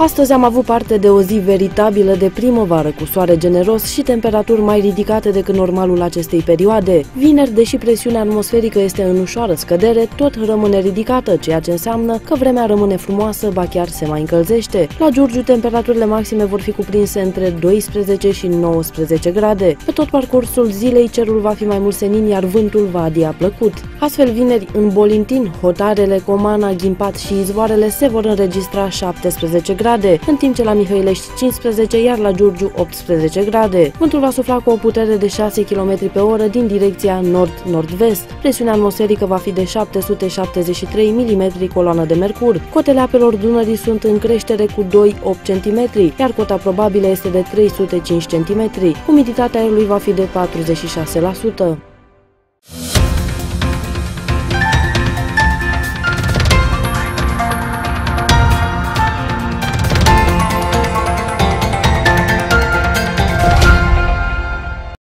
Astăzi am avut parte de o zi veritabilă de primăvară, cu soare generos și temperaturi mai ridicate decât normalul acestei perioade. Vineri, deși presiunea atmosferică este în ușoară scădere, tot rămâne ridicată, ceea ce înseamnă că vremea rămâne frumoasă, ba chiar se mai încălzește. La Giurgiu, temperaturile maxime vor fi cuprinse între 12 și 19 grade. Pe tot parcursul zilei, cerul va fi mai mult senin, iar vântul va adia plăcut. Astfel, vineri, în Bolintin, Hotarele, Comana, Ghimpat și Izvoarele se vor înregistra 17 grade grade, în timp ce la Mihăilești 15, iar la Giurgiu 18 grade. Vântul va sufla cu o putere de 6 km pe oră din direcția nord-nord-vest. Presiunea atmosferică va fi de 773 mm coloană de mercur. Cotele apelor Dunării sunt în creștere cu 2-8 cm, iar cota probabilă este de 305 cm. Umiditatea aerului va fi de 46%.